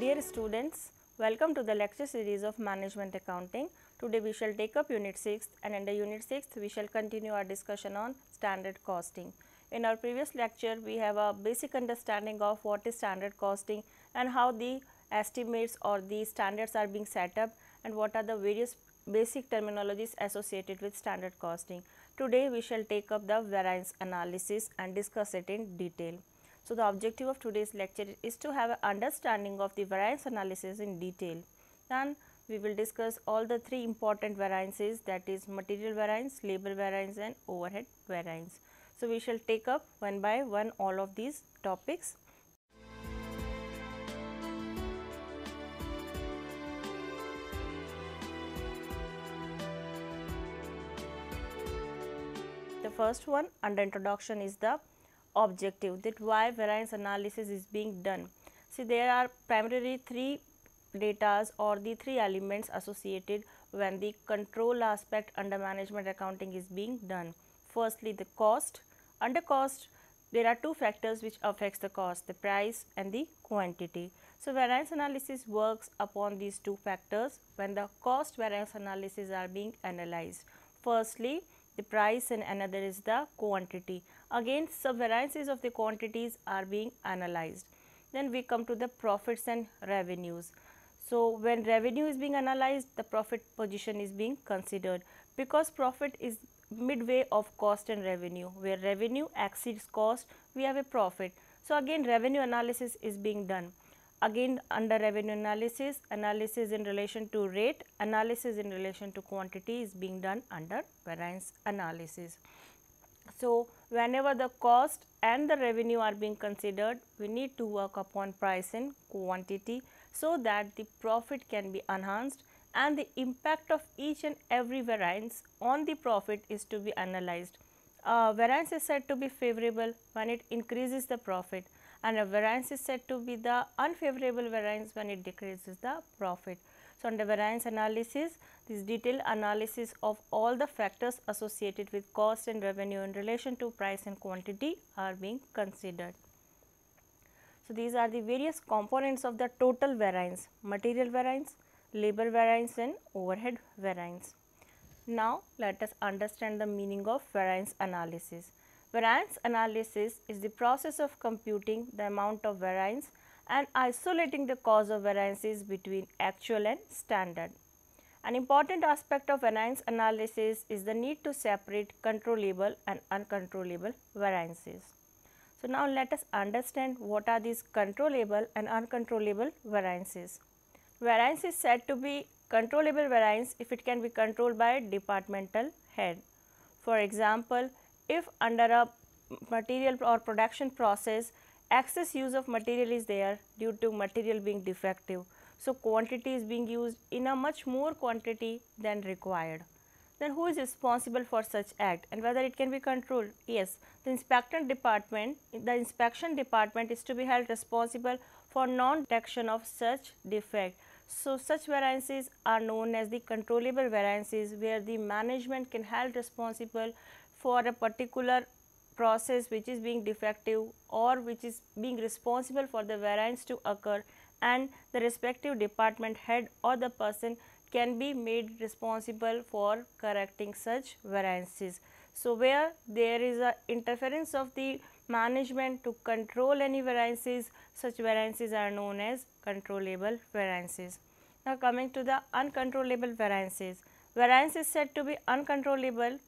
Dear students, welcome to the lecture series of Management Accounting. Today we shall take up Unit 6 and under Unit 6 we shall continue our discussion on standard costing. In our previous lecture we have a basic understanding of what is standard costing and how the estimates or the standards are being set up and what are the various basic terminologies associated with standard costing. Today we shall take up the variance analysis and discuss it in detail. So, the objective of today's lecture is to have an understanding of the variance analysis in detail. Then we will discuss all the three important variances that is material variance, labor variance and overhead variance. So, we shall take up one by one all of these topics. The first one under introduction is the objective that why variance analysis is being done. See there are primarily three datas or the three elements associated when the control aspect under management accounting is being done. Firstly the cost. Under cost there are two factors which affects the cost the price and the quantity. So, variance analysis works upon these two factors when the cost variance analysis are being analyzed. Firstly, the price and another is the quantity. Again, sub variances of the quantities are being analyzed. Then we come to the profits and revenues. So, when revenue is being analyzed, the profit position is being considered because profit is midway of cost and revenue where revenue exceeds cost we have a profit. So, again revenue analysis is being done again under revenue analysis, analysis in relation to rate, analysis in relation to quantity is being done under variance analysis. So, whenever the cost and the revenue are being considered, we need to work upon price and quantity so that the profit can be enhanced and the impact of each and every variance on the profit is to be analyzed. Uh, variance is said to be favorable when it increases the profit and a variance is said to be the unfavorable variance when it decreases the profit. So, under variance analysis, this detailed analysis of all the factors associated with cost and revenue in relation to price and quantity are being considered. So, these are the various components of the total variance, material variance, labor variance and overhead variance. Now, let us understand the meaning of variance analysis. Variance analysis is the process of computing the amount of variance and isolating the cause of variances between actual and standard. An important aspect of variance analysis is the need to separate controllable and uncontrollable variances. So, now let us understand what are these controllable and uncontrollable variances. Variance is said to be controllable variance if it can be controlled by departmental head. For example, if under a material or production process excess use of material is there due to material being defective. So, quantity is being used in a much more quantity than required. Then who is responsible for such act and whether it can be controlled? Yes, the inspection department, the inspection department is to be held responsible for non-detection of such defect. So, such variances are known as the controllable variances where the management can held responsible for a particular process which is being defective or which is being responsible for the variance to occur and the respective department head or the person can be made responsible for correcting such variances. So, where there is a interference of the management to control any variances, such variances are known as controllable variances. Now, coming to the uncontrollable variances. Variance is said to be uncontrollable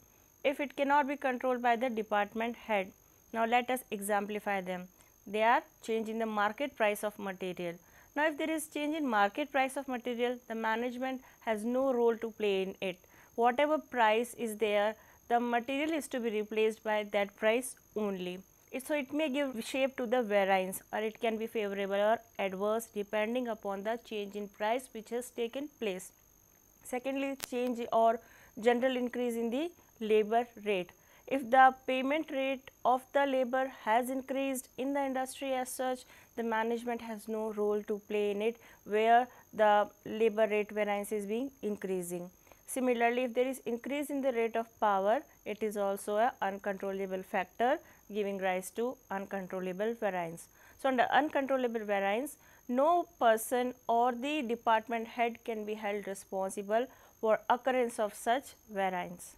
if it cannot be controlled by the department head. Now, let us exemplify them. They are change in the market price of material. Now, if there is change in market price of material, the management has no role to play in it. Whatever price is there, the material is to be replaced by that price only. So, it may give shape to the variance or it can be favorable or adverse depending upon the change in price which has taken place. Secondly, change or general increase in the labor rate. If the payment rate of the labor has increased in the industry as such, the management has no role to play in it where the labor rate variance is being increasing. Similarly, if there is increase in the rate of power, it is also a uncontrollable factor giving rise to uncontrollable variance. So, under uncontrollable variance, no person or the department head can be held responsible for occurrence of such variance.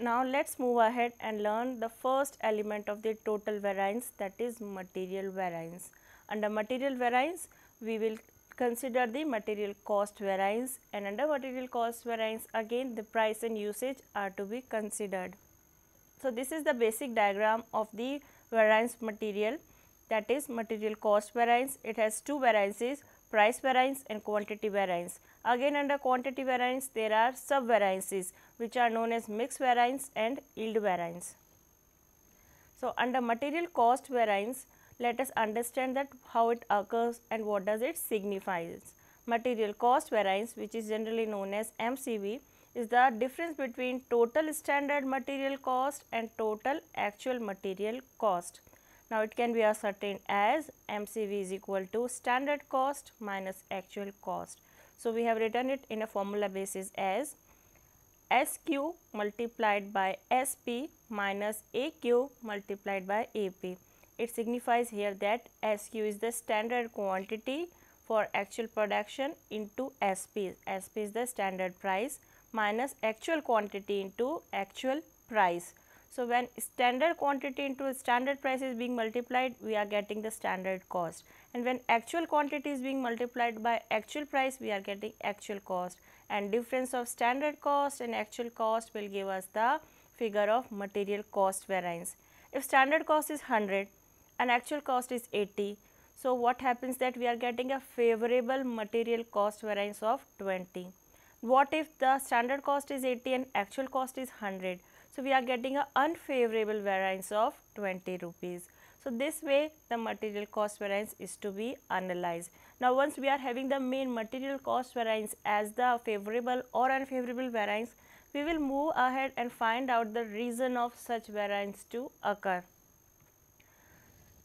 Now, let us move ahead and learn the first element of the total variance that is material variance. Under material variance, we will consider the material cost variance and under material cost variance again the price and usage are to be considered. So, this is the basic diagram of the variance material that is material cost variance. It has two variances price variance and quantity variance. Again under quantity variance there are sub variances which are known as mix variance and yield variance. So, under material cost variance let us understand that how it occurs and what does it signifies. Material cost variance which is generally known as MCV is the difference between total standard material cost and total actual material cost. Now, it can be ascertained as MCV is equal to standard cost minus actual cost. So, we have written it in a formula basis as SQ multiplied by SP minus AQ multiplied by AP it signifies here that SQ is the standard quantity for actual production into SP. SP is the standard price minus actual quantity into actual price. So, when standard quantity into standard price is being multiplied, we are getting the standard cost and when actual quantity is being multiplied by actual price, we are getting actual cost and difference of standard cost and actual cost will give us the figure of material cost variance. If standard cost is 100, and actual cost is 80. So, what happens that we are getting a favorable material cost variance of 20. What if the standard cost is 80 and actual cost is 100? So, we are getting a unfavorable variance of 20 rupees. So, this way the material cost variance is to be analyzed. Now, once we are having the main material cost variance as the favorable or unfavorable variance, we will move ahead and find out the reason of such variance to occur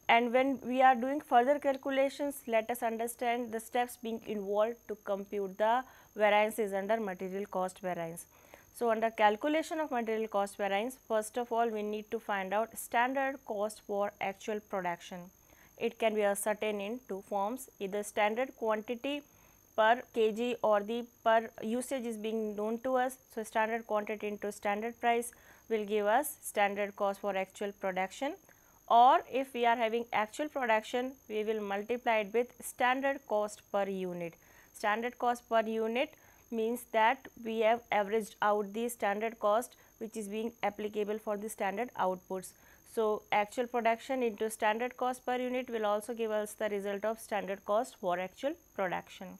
and when we are doing further calculations let us understand the steps being involved to compute the variances under material cost variance. So, under calculation of material cost variance first of all we need to find out standard cost for actual production. It can be ascertained in two forms either standard quantity per kg or the per usage is being known to us. So, standard quantity into standard price will give us standard cost for actual production or if we are having actual production we will multiply it with standard cost per unit. Standard cost per unit means that we have averaged out the standard cost which is being applicable for the standard outputs. So, actual production into standard cost per unit will also give us the result of standard cost for actual production.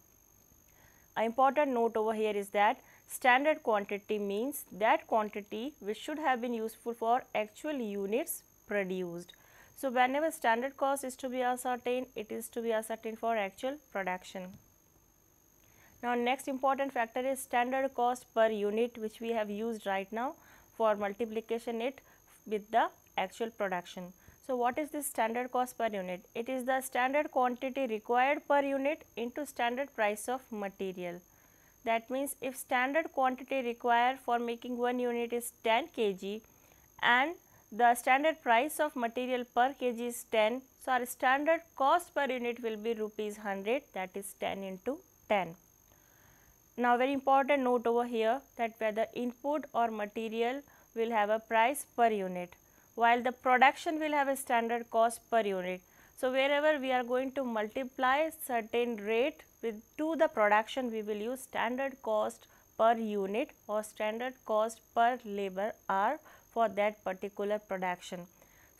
An important note over here is that standard quantity means that quantity which should have been useful for actual units produced. So, whenever standard cost is to be ascertained, it is to be ascertained for actual production. Now, next important factor is standard cost per unit which we have used right now for multiplication it with the actual production. So, what is this standard cost per unit? It is the standard quantity required per unit into standard price of material. That means, if standard quantity required for making one unit is 10 kg and the standard price of material per kg is 10. So, our standard cost per unit will be rupees 100 that is 10 into 10. Now, very important note over here that whether input or material will have a price per unit while the production will have a standard cost per unit. So, wherever we are going to multiply certain rate with to the production we will use standard cost per unit or standard cost per labor hour for that particular production.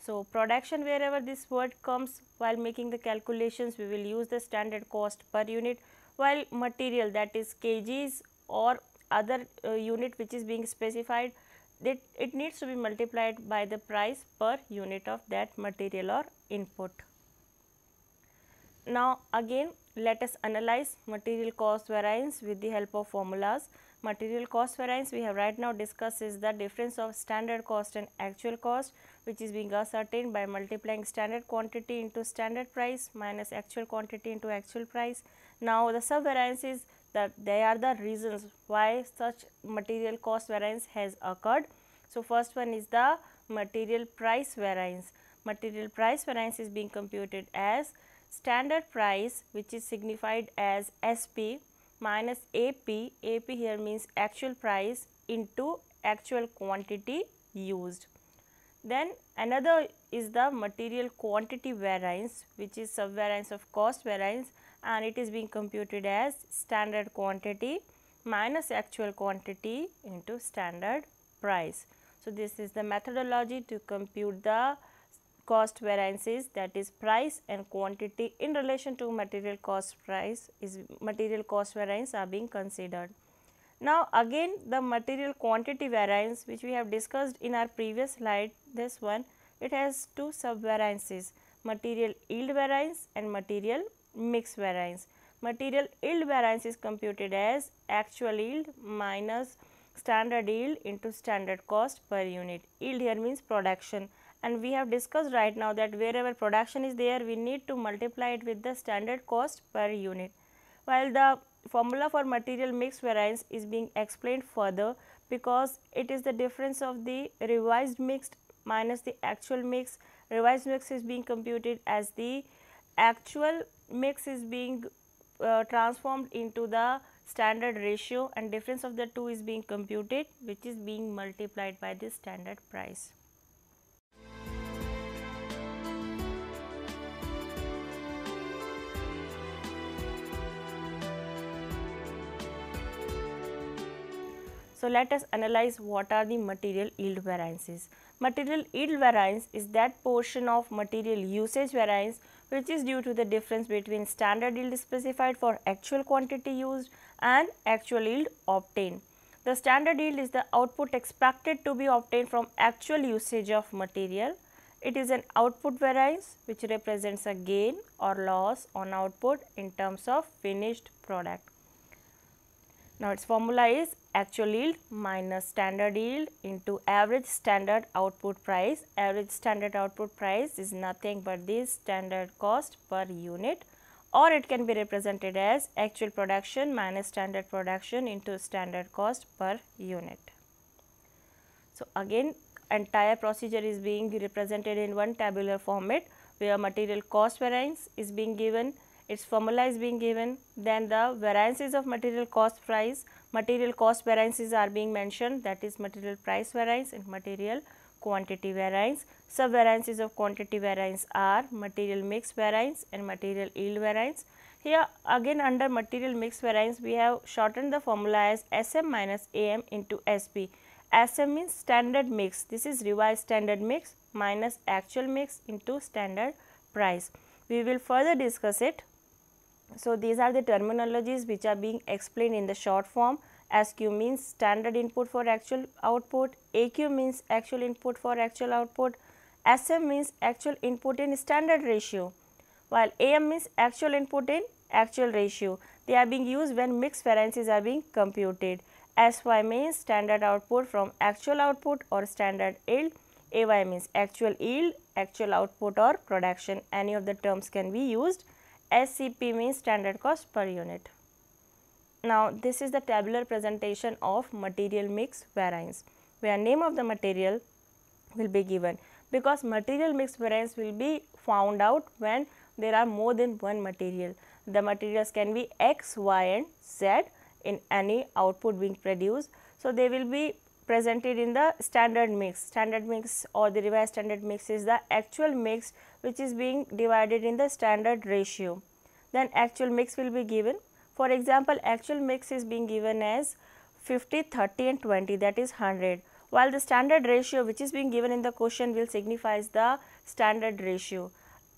So, production wherever this word comes while making the calculations we will use the standard cost per unit while material that is kgs or other uh, unit which is being specified that it needs to be multiplied by the price per unit of that material or input. Now again let us analyze material cost variance with the help of formulas. Material cost variance we have right now discussed is the difference of standard cost and actual cost which is being ascertained by multiplying standard quantity into standard price minus actual quantity into actual price. Now the sub variance is that they are the reasons why such material cost variance has occurred. So, first one is the material price variance. Material price variance is being computed as standard price which is signified as SP minus AP, AP here means actual price into actual quantity used. Then another is the material quantity variance which is subvariance of cost variance and it is being computed as standard quantity minus actual quantity into standard price. So, this is the methodology to compute the cost variances that is price and quantity in relation to material cost price is material cost variance are being considered. Now, again the material quantity variance which we have discussed in our previous slide this one it has two sub variances material yield variance and material mix variance. Material yield variance is computed as actual yield minus standard yield into standard cost per unit. Yield here means production and we have discussed right now that wherever production is there we need to multiply it with the standard cost per unit. While the formula for material mix variance is being explained further because it is the difference of the revised mixed minus the actual mix. Revised mix is being computed as the actual mix is being uh, transformed into the standard ratio and difference of the two is being computed which is being multiplied by the standard price. So, let us analyze what are the material yield variances. Material yield variance is that portion of material usage variance which is due to the difference between standard yield specified for actual quantity used and actual yield obtained. The standard yield is the output expected to be obtained from actual usage of material. It is an output variance which represents a gain or loss on output in terms of finished product. Now, its formula is actual yield minus standard yield into average standard output price. Average standard output price is nothing but the standard cost per unit or it can be represented as actual production minus standard production into standard cost per unit. So, again entire procedure is being represented in one tabular format where material cost variance is being given its formula is being given then the variances of material cost price material cost variances are being mentioned that is material price variance and material quantity variance. Sub variances of quantity variance are material mix variance and material yield variance. Here again under material mix variance we have shortened the formula as sm minus am into sp. Sm means standard mix. This is revised standard mix minus actual mix into standard price. We will further discuss it so, these are the terminologies which are being explained in the short form. SQ means standard input for actual output, AQ means actual input for actual output, SM means actual input in standard ratio, while AM means actual input in actual ratio. They are being used when mixed variances are being computed. SY means standard output from actual output or standard yield. AY means actual yield, actual output or production. Any of the terms can be used. SCP means standard cost per unit. Now, this is the tabular presentation of material mix variance where name of the material will be given because material mix variance will be found out when there are more than one material. The materials can be X, Y and Z in any output being produced. So, they will be presented in the standard mix. Standard mix or the revised standard mix is the actual mix which is being divided in the standard ratio. Then actual mix will be given. For example, actual mix is being given as 50, 30 and 20 that is 100 while the standard ratio which is being given in the question will signifies the standard ratio.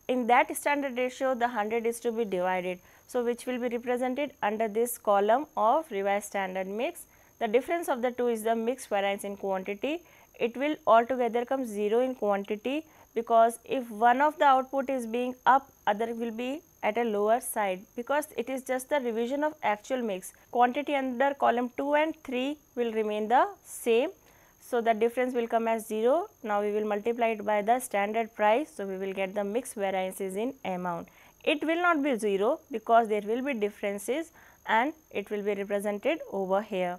In that standard ratio the 100 is to be divided. So, which will be represented under this column of revised standard mix the difference of the two is the mix variance in quantity. It will altogether come 0 in quantity because if one of the output is being up, other will be at a lower side because it is just the revision of actual mix. Quantity under column 2 and 3 will remain the same. So, the difference will come as 0. Now, we will multiply it by the standard price. So, we will get the mix variances in amount. It will not be 0 because there will be differences and it will be represented over here.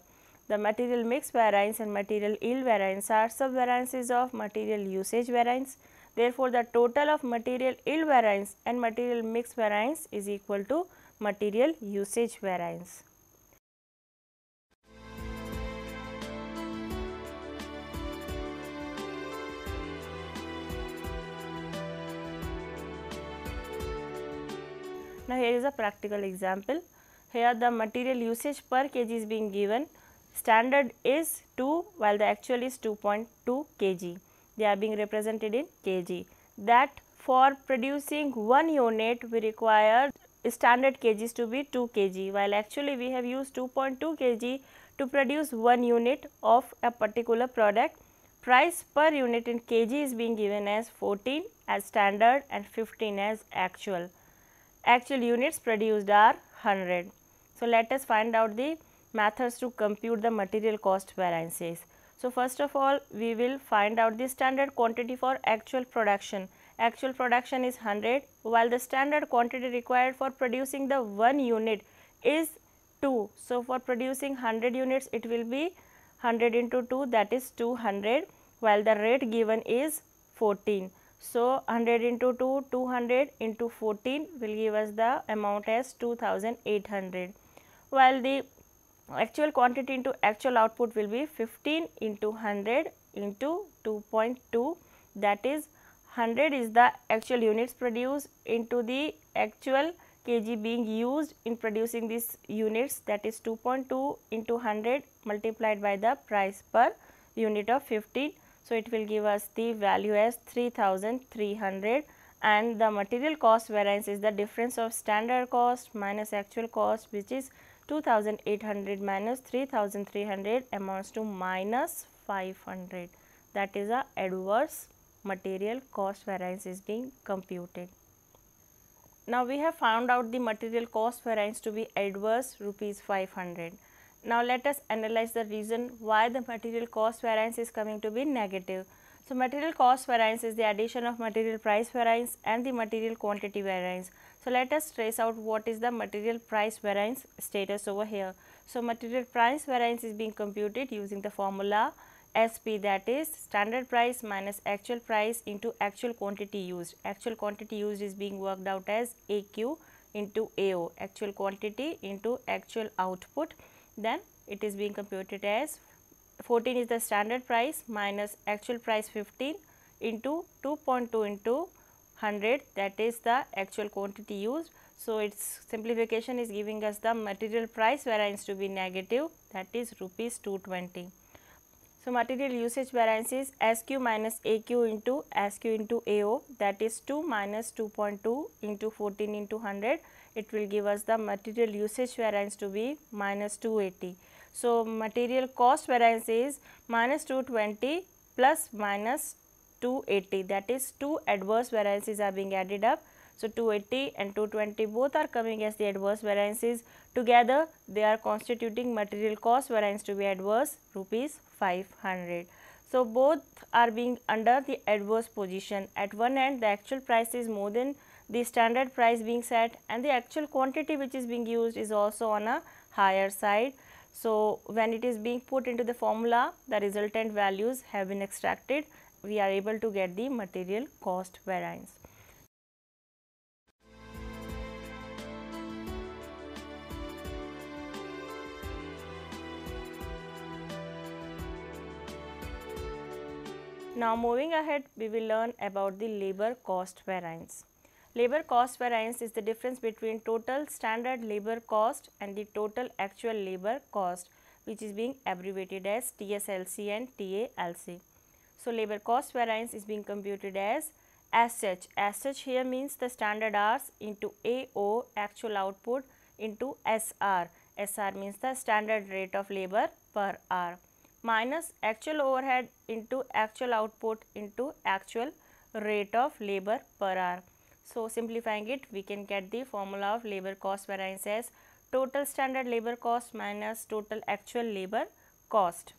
The material mix variance and material yield variance are subvariances of material usage variance. Therefore, the total of material yield variance and material mix variance is equal to material usage variance. Now, here is a practical example. Here the material usage per kg is being given. Standard is 2 while the actual is 2.2 kg. They are being represented in kg. That for producing 1 unit we require standard kgs to be 2 kg while actually we have used 2.2 kg to produce 1 unit of a particular product. Price per unit in kg is being given as 14 as standard and 15 as actual actual units produced are 100. So, let us find out the methods to compute the material cost variances. So, first of all we will find out the standard quantity for actual production. Actual production is 100 while the standard quantity required for producing the 1 unit is 2. So, for producing 100 units it will be 100 into 2 that is 200 while the rate given is 14. So, 100 into 2, 200 into 14 will give us the amount as 2800, while the actual quantity into actual output will be 15 into 100 into 2.2 that is 100 is the actual units produced into the actual kg being used in producing these units. That is 2.2 into 100 multiplied by the price per unit of 15 so, it will give us the value as 3300 and the material cost variance is the difference of standard cost minus actual cost which is 2800 minus 3300 amounts to minus 500 that is a adverse material cost variance is being computed. Now, we have found out the material cost variance to be adverse rupees 500. Now, let us analyze the reason why the material cost variance is coming to be negative. So, material cost variance is the addition of material price variance and the material quantity variance. So, let us trace out what is the material price variance status over here. So, material price variance is being computed using the formula SP that is standard price minus actual price into actual quantity used. Actual quantity used is being worked out as AQ into AO, actual quantity into actual output then it is being computed as 14 is the standard price minus actual price 15 into 2.2 into 100 that is the actual quantity used. So, its simplification is giving us the material price variance to be negative that is rupees 220. So, material usage variance is SQ minus AQ into SQ into AO that is 2 minus 2.2 into 14 into 100 it will give us the material usage variance to be minus 280. So, material cost variance is minus 220 plus minus 280 that is two adverse variances are being added up. So, 280 and 220 both are coming as the adverse variances together they are constituting material cost variance to be adverse rupees 500. So, both are being under the adverse position at one end the actual price is more than the standard price being set and the actual quantity which is being used is also on a higher side. So, when it is being put into the formula the resultant values have been extracted we are able to get the material cost variance. Now moving ahead we will learn about the labor cost variance. Labor cost variance is the difference between total standard labor cost and the total actual labor cost which is being abbreviated as TSLC and TALC. So, labor cost variance is being computed as as such. As such here means the standard hours into AO actual output into SR. SR means the standard rate of labor per hour minus actual overhead into actual output into actual rate of labor per hour. So, simplifying it we can get the formula of labor cost variance as total standard labor cost minus total actual labor cost.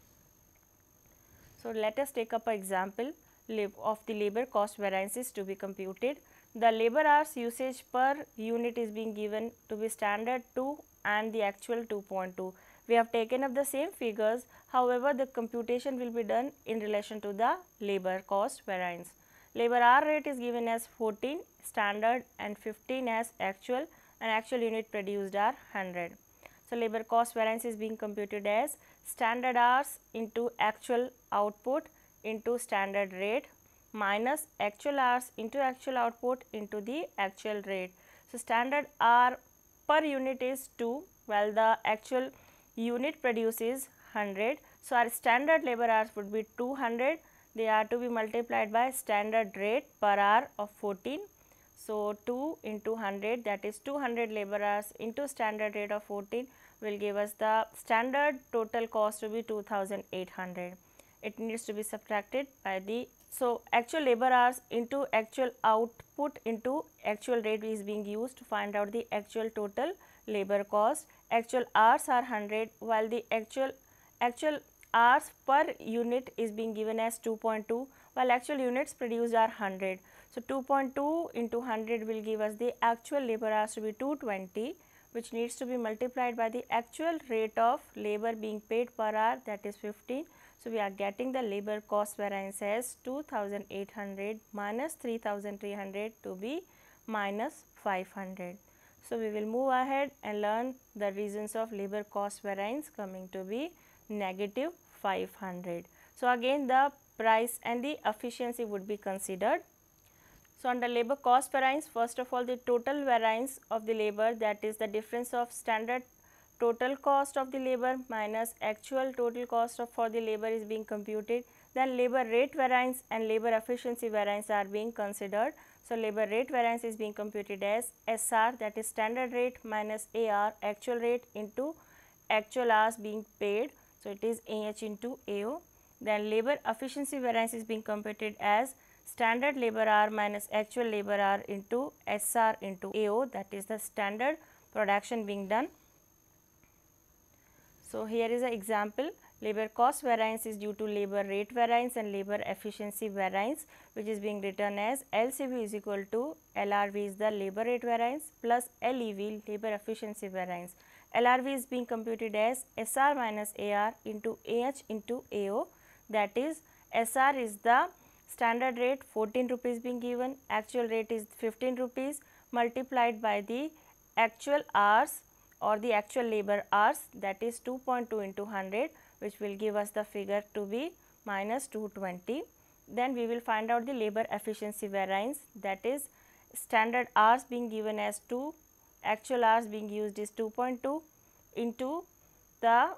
So, let us take up an example of the labor cost variances to be computed. The labor hours usage per unit is being given to be standard 2 and the actual 2.2. We have taken up the same figures however, the computation will be done in relation to the labor cost variance. Labor hour rate is given as 14 standard and 15 as actual and actual unit produced are 100. So, labor cost variance is being computed as standard hours into actual output into standard rate minus actual hours into actual output into the actual rate. So, standard hour per unit is 2 while the actual unit produces 100. So, our standard labor hours would be 200 they are to be multiplied by standard rate per hour of 14. So, 2 into 100 that is 200 labor hours into standard rate of 14 will give us the standard total cost to be 2800. It needs to be subtracted by the so actual labor hours into actual output into actual rate is being used to find out the actual total labor cost. Actual hours are 100 while the actual actual hours per unit is being given as 2.2 while actual units produced are 100. So, 2.2 into 100 will give us the actual labor hours to be 220 which needs to be multiplied by the actual rate of labor being paid per hour that is 15. So, we are getting the labor cost variance as 2800 minus 3300 to be minus 500. So, we will move ahead and learn the reasons of labor cost variance coming to be negative 500. So, again the price and the efficiency would be considered. So, under labor cost variance first of all the total variance of the labor that is the difference of standard total cost of the labor minus actual total cost of for the labor is being computed then labor rate variance and labor efficiency variance are being considered. So, labor rate variance is being computed as SR that is standard rate minus AR actual rate into actual hours being paid so, it is AH into AO. Then labor efficiency variance is being computed as standard labor hour minus actual labor hour into SR into AO that is the standard production being done. So, here is an example labor cost variance is due to labor rate variance and labor efficiency variance which is being written as LCV is equal to LRV is the labor rate variance plus LEV labor efficiency variance. LRV is being computed as SR minus AR into AH into AO that is SR is the standard rate 14 rupees being given, actual rate is 15 rupees multiplied by the actual hours or the actual labor hours. That is 2.2 into 100 which will give us the figure to be minus 220. Then we will find out the labor efficiency variance. That is standard hours being given as 2 actual hours being used is 2.2 into the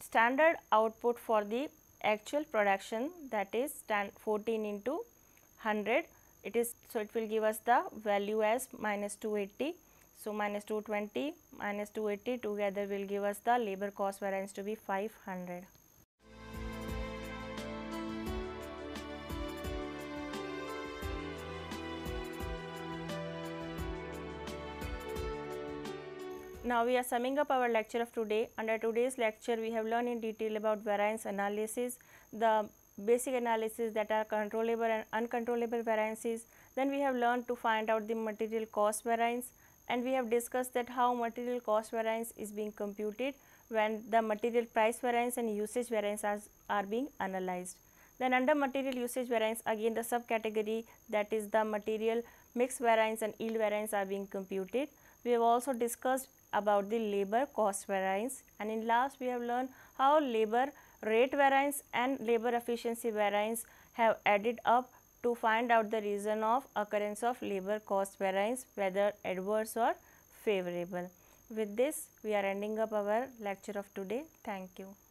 standard output for the actual production that is 14 into 100 it is so it will give us the value as minus 280 so minus 220 minus 280 together will give us the labor cost variance to be 500 Now, we are summing up our lecture of today. Under today's lecture, we have learned in detail about variance analysis, the basic analysis that are controllable and uncontrollable variances. Then we have learned to find out the material cost variance and we have discussed that how material cost variance is being computed when the material price variance and usage variance are, are being analyzed. Then under material usage variance again the subcategory that is the material mix variance and yield variance are being computed. We have also discussed about the labor cost variance and in last we have learned how labor rate variance and labor efficiency variance have added up to find out the reason of occurrence of labor cost variance whether adverse or favorable. With this we are ending up our lecture of today. Thank you.